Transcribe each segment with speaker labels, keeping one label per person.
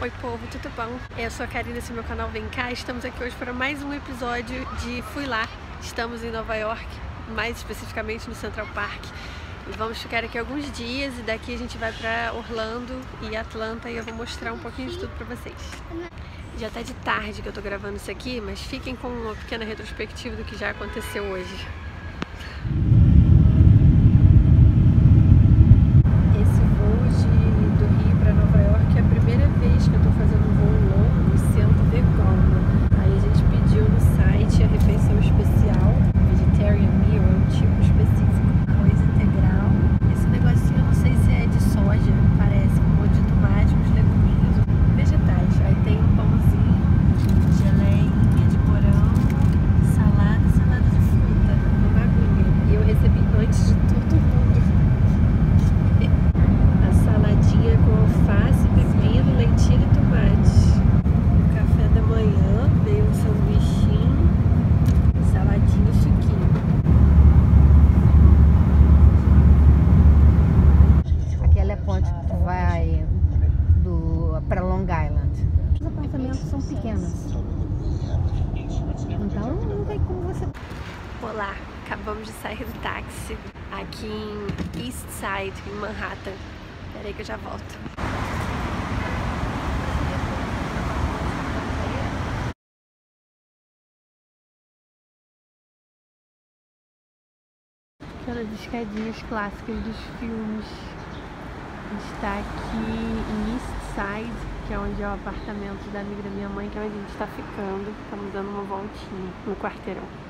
Speaker 1: Oi povo, tudo bom? Eu sou a Karina, esse é meu canal Vem Cá. Estamos aqui hoje para mais um episódio de Fui Lá. Estamos em Nova York, mais especificamente no Central Park. E vamos ficar aqui alguns dias e daqui a gente vai para Orlando e Atlanta e eu vou mostrar um pouquinho de tudo para vocês. Já tá de tarde que eu tô gravando isso aqui, mas fiquem com uma pequena retrospectiva do que já aconteceu hoje. Acabamos de sair do táxi aqui em East Side, em Manhattan. Peraí que eu já volto. Aquelas escadinhas clássicas dos filmes. A gente está aqui em East Side, que é onde é o apartamento da amiga da minha mãe, que é onde a gente está ficando. Estamos dando uma voltinha no quarteirão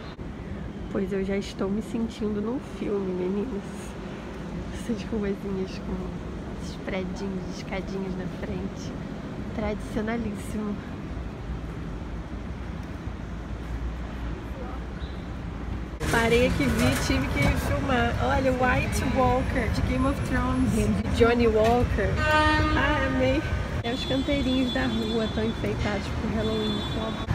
Speaker 1: pois eu já estou me sentindo num filme, meninas. Essas ruazinhas com esses predinhos, escadinhas na frente. Tradicionalíssimo. Parei aqui, vi, tive que filmar. Olha, White Walker, de Game of Thrones, de Johnny Walker. Ah, amei. É os canteirinhos da rua, estão enfeitados pro Halloween.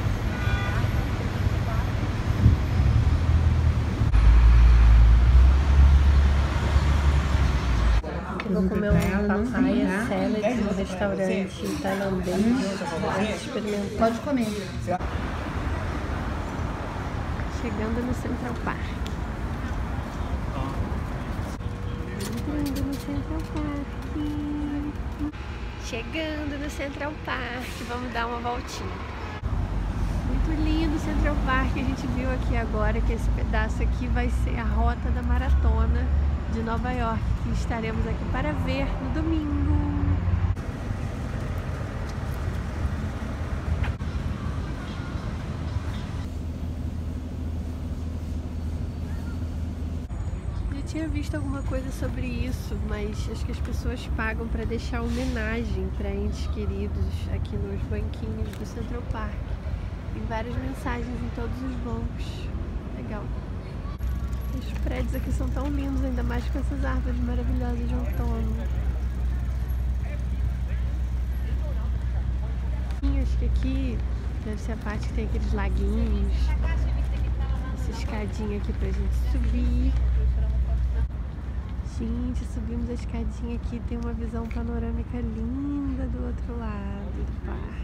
Speaker 1: Comer um papaya salad no restaurante tailandês.
Speaker 2: Pode comer.
Speaker 1: Chegando no Central Park. Chegando no Central Park. Chegando no Central Park. Vamos dar uma voltinha. Muito lindo o Central Park. A gente viu aqui agora que esse pedaço aqui vai ser a rota da maratona de Nova York, que estaremos aqui para ver no domingo. Já tinha visto alguma coisa sobre isso, mas acho que as pessoas pagam para deixar homenagem para entes queridos aqui nos banquinhos do Central Park. Tem várias mensagens em todos os bancos. Legal. Os prédios aqui são tão lindos, ainda mais com essas árvores maravilhosas de outono. Acho que aqui deve ser a parte que tem aqueles laguinhos. Essa escadinha aqui pra gente subir. Gente, subimos a escadinha aqui, tem uma visão panorâmica linda do outro lado do parque.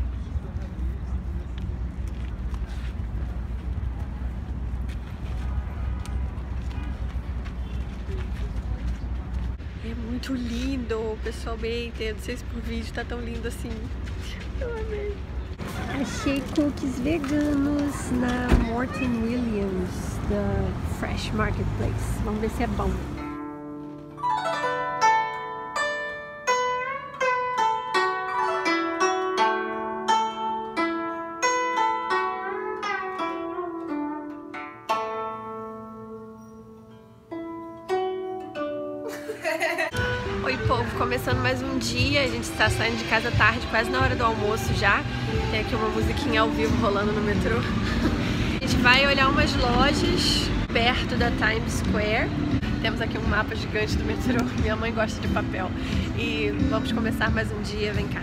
Speaker 1: É muito lindo, pessoalmente. Não sei se por vídeo tá tão lindo assim. Eu amei. Achei cookies veganos na Morton Williams, da Fresh Marketplace. Vamos ver se é bom. Dia, a gente está saindo de casa tarde, quase na hora do almoço já. Tem aqui uma musiquinha ao vivo rolando no metrô. A gente vai olhar umas lojas perto da Times Square. Temos aqui um mapa gigante do metrô, minha mãe gosta de papel. E vamos começar mais um dia, vem cá.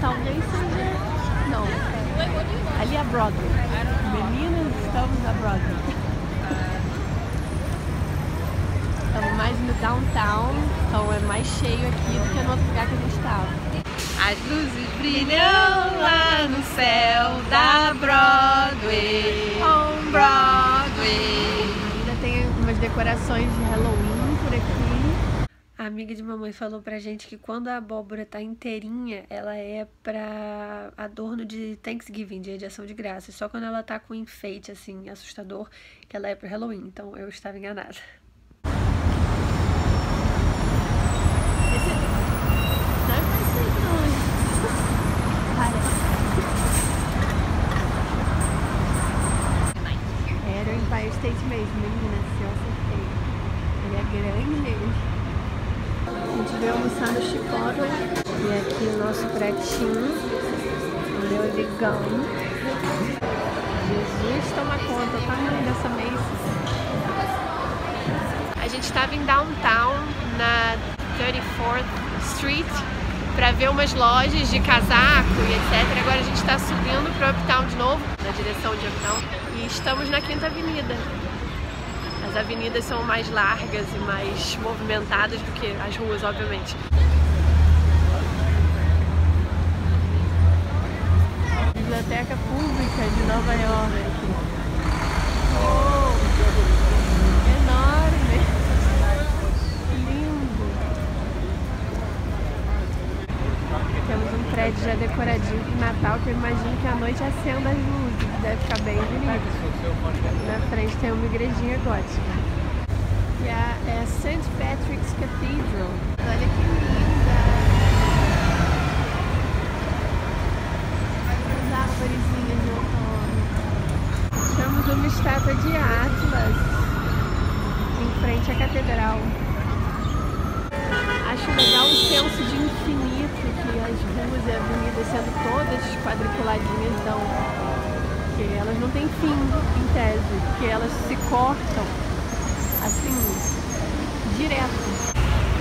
Speaker 1: talvez seja. Não. Ali é a Broadway. Meninas, estamos na Broadway. Estamos mais no downtown, então é mais cheio aqui do que no outro lugar que a gente estava.
Speaker 2: As luzes brilham lá no céu da Broadway. On Broadway.
Speaker 1: Ainda tem umas decorações de Halloween por aqui.
Speaker 2: A amiga de mamãe falou pra gente que quando a abóbora tá inteirinha, ela é pra adorno de Thanksgiving, dia de ação de graças. Só quando ela tá com enfeite, assim, assustador, que ela é pro Halloween. Então eu estava enganada.
Speaker 1: Não é parecido não, hein? Parece. Era o Empire State mesmo, menina, se eu acertei. Ele é grande mesmo. A gente veio almoçar no Chipotle e aqui o nosso pratinho, o meu ligão. Jesus toma conta, o tamanho dessa mesa. A gente estava em downtown, na 34th Street, para ver umas lojas de casaco e etc. Agora a gente está subindo para Uptown de novo, na direção de Uptown, e estamos na Quinta Avenida. As avenidas são mais largas e mais movimentadas do que as ruas, obviamente. Biblioteca Pública de Nova York. Oh, enorme! Lindo! Temos um prédio já decoradinho de Natal que eu imagino que à noite acenda as luzes, deve ficar bem bonito. Na frente tem uma igrejinha gótica. E a, é a St. Patrick's Cathedral. Olha que linda! As árvorezinhas de outono. Achamos uma estátua de Atlas em frente à catedral. Acho legal o senso de infinito que as ruas e avenidas sendo todas quadriculadinhas dão. Porque elas não têm fim, em tese, porque elas se cortam assim, direto.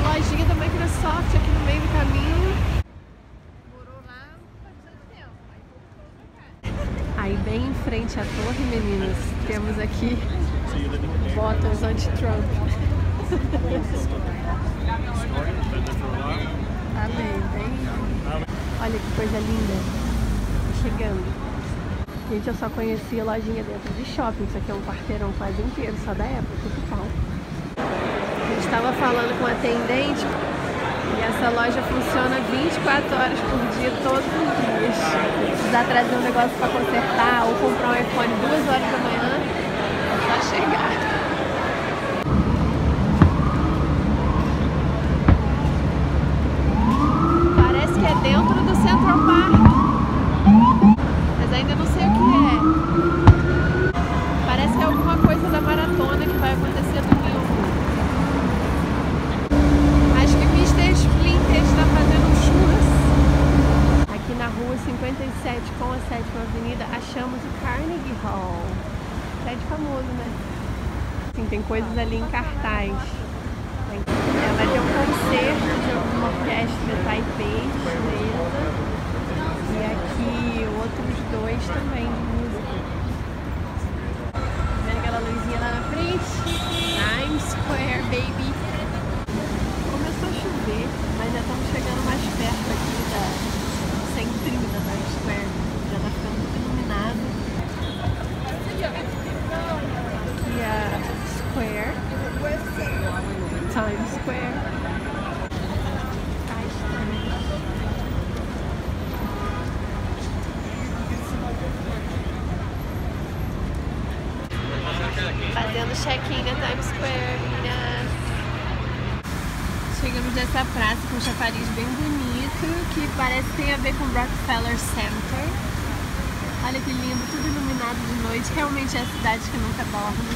Speaker 1: Lojinha da Microsoft aqui no meio do caminho. Aí bem em frente à torre, meninas, temos aqui botões anti-Trump. Amei, bem. Olha que coisa linda. Tô chegando. Gente, eu só conhecia lojinha dentro de shopping. Isso aqui é um quarteirão quase inteiro, só da época, pau. A gente estava falando com a atendente e essa loja funciona 24 horas por dia, todos os dias. Se precisar trazer um negócio para consertar ou comprar um iPhone duas horas da manhã, é só chegar. Parece que é dentro do Central Park. Mas ainda não sei o que é. Parece que é alguma coisa da maratona que vai acontecer domingo. Acho que Mr. Splinter está fazendo um churras. Aqui na rua 57 com a 7 Avenida achamos o Carnegie Hall. Prédio famoso, né? Sim, tem coisas ali em cartaz. É, vai ter um concerto de alguma orquestra taipei chinesa. E aqui outros dois também Nessa praça com um chafariz bem bonito, que parece que tem a ver com o Rockefeller Center. Olha que lindo, tudo iluminado de noite. Realmente é a cidade que nunca dorme.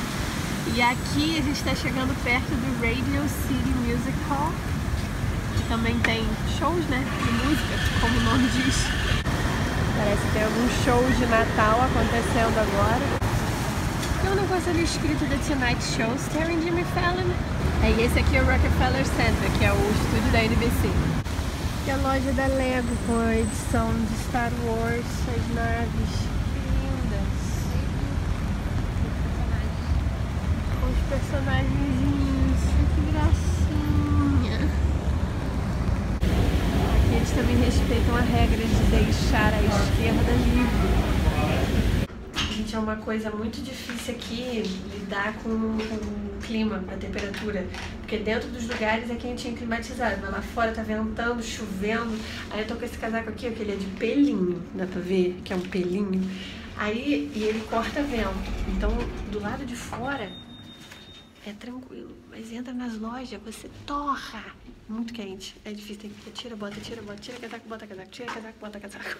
Speaker 1: E aqui a gente está chegando perto do Radio City Music Hall, que também tem shows, né, de música, como o nome diz. Parece que tem alguns shows de Natal acontecendo agora. Tem um negócio ali escrito The Tonight Show, starring Jimmy Fallon. É, e esse aqui é o Rockefeller Center, que é o estúdio da NBC. E a loja da Lego com a edição de Star Wars, as naves lindas.
Speaker 3: personagenzinhos. Que gracinha. Aqui eles também respeitam a regra de deixar a esquerda livre.
Speaker 1: É uma coisa muito difícil aqui lidar com, com o clima, a temperatura. Porque dentro dos lugares é quentinho climatizado, mas lá fora tá ventando, chovendo. Aí eu tô com esse casaco aqui, ó, que ele é de pelinho, dá pra ver que é um pelinho. Aí, e ele corta vento. Então, do lado de fora é tranquilo. Mas entra nas lojas, você torra. Muito quente. É difícil, tem que tira, bota, tira, bota, tira casaco, bota casaco, tira casaco, bota casaco.